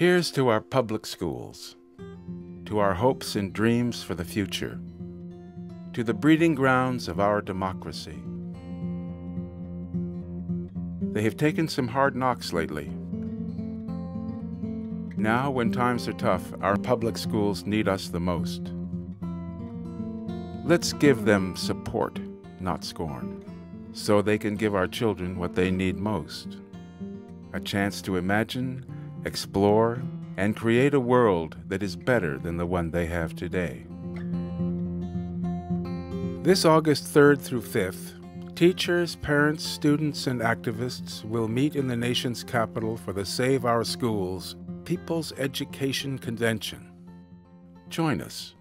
Here's to our public schools, to our hopes and dreams for the future, to the breeding grounds of our democracy. They have taken some hard knocks lately. Now, when times are tough, our public schools need us the most. Let's give them support, not scorn, so they can give our children what they need most a chance to imagine, explore, and create a world that is better than the one they have today. This August 3rd through 5th, teachers, parents, students, and activists will meet in the nation's capital for the Save Our Schools People's Education Convention. Join us.